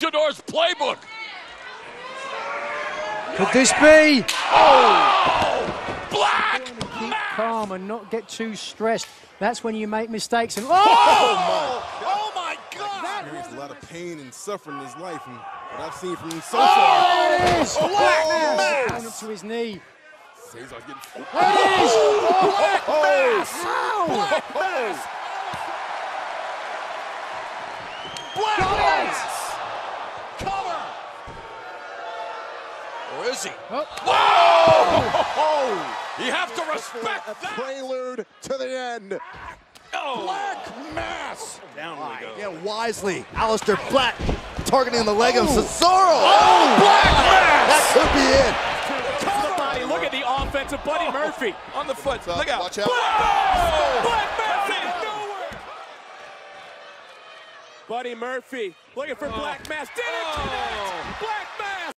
Luchador's playbook. Could this be? Oh! Black Keep Mass! calm and not get too stressed. That's when you make mistakes. And oh! Oh, oh my God! experienced a lot of pain and suffering in his life, and what I've seen from him so Oh! far. There it is! Oh, Black oh, Mass! Mass! Going up to his knee. Cesar's getting. There it is! Oh! Ow! Black Mass! Black Got it! Mass! Cover! Where is he? Oh. Whoa! You have to respect A that! prelude to the end. Oh. Black Mass! Down we go. Yeah, wisely. Aleister Black targeting the leg of Cesaro. Oh, Black Mass! That could be it. the body. Look at the offensive Buddy Murphy. On the foot. Uh, Look out. Watch out. Oh! Black Mass nowhere. Buddy Murphy looking for Black Mass. Did it!